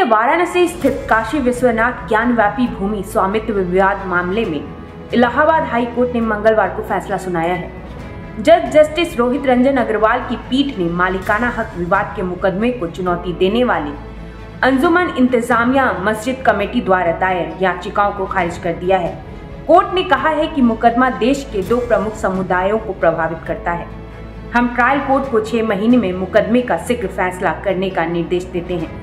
वाराणसी स्थित काशी विश्वनाथ ज्ञान व्यापी भूमि स्वामित्व विवाद मामले में इलाहाबाद हाई कोर्ट ने मंगलवार को फैसला सुनाया है। जज जस्टिस रोहित रंजन अग्रवाल की पीठ ने मालिकाना हक विवाद के मुकदमे को चुनौती देने वाली अंजुमन इंतजामिया मस्जिद कमेटी द्वारा दायर याचिकाओं को खारिज कर दिया है। कोर्ट ने कहा है कि मुकदमा देश के दो प्रमुख समुदायों को प्रभावित करता है। हम ट्रायल कोर्ट को छह महीने में मुकदमे का शीघ्र फैसला करने का निर्देश देते हैं।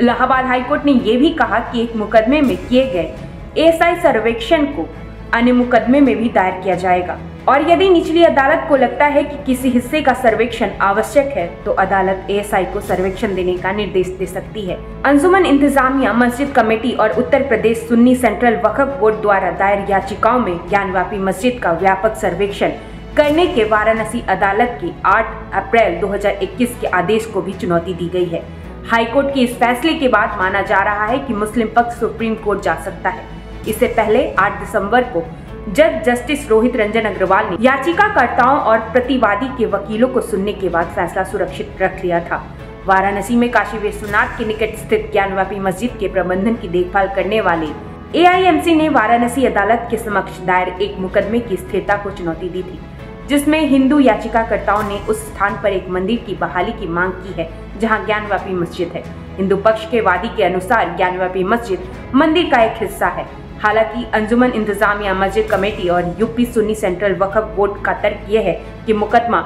इलाहाबाद हाईकोर्ट ने यह भी कहा कि एक मुकदमे में किए गए एएसआई सर्वेक्षण को अन्य मुकदमे में भी दायर किया जाएगा। और यदि निचली अदालत को लगता है कि किसी हिस्से का सर्वेक्षण आवश्यक है तो अदालत एएसआई को सर्वेक्षण देने का निर्देश दे सकती है। अंजुमन इंतजामिया मस्जिद कमेटी और उत्तर प्रदेश सुन्नी सेंट्रल वक्फ बोर्ड द्वारा दायर याचिकाओं में ज्ञानवापी मस्जिद का व्यापक सर्वेक्षण करने के वाराणसी अदालत के 8 अप्रैल 2021 के आदेश को भी चुनौती दी गई है। हाईकोर्ट के इस फैसले के बाद माना जा रहा है कि मुस्लिम पक्ष सुप्रीम कोर्ट जा सकता है। इससे पहले 8 दिसंबर को जज जस्टिस रोहित रंजन अग्रवाल ने याचिकाकर्ताओं और प्रतिवादी के वकीलों को सुनने के बाद फैसला सुरक्षित रख लिया था। वाराणसी में काशी विश्वनाथ के निकट स्थित ज्ञानवापी मस्जिद के प्रबंधन की देखभाल करने वाले एआईएमसी ने वाराणसी अदालत के समक्ष दायर एक मुकदमे की स्थिरता को चुनौती दी थी। जिसमें हिंदू याचिकाकर्ताओं ने उस स्थान पर एक मंदिर की बहाली की मांग की है, जहाँ ज्ञानव्यापी मस्जिद है। हिंदू पक्ष के वादी के अनुसार ज्ञानव्यापी मस्जिद मंदिर का एक हिस्सा है। हालाँकि अंजुमन इंतजामिया मस्जिद कमेटी और UP Sunni central Waqf board का तर्क यह है कि मुकदमा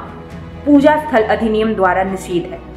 पूजा स्थल अधिनियम द्वारा निषेध है।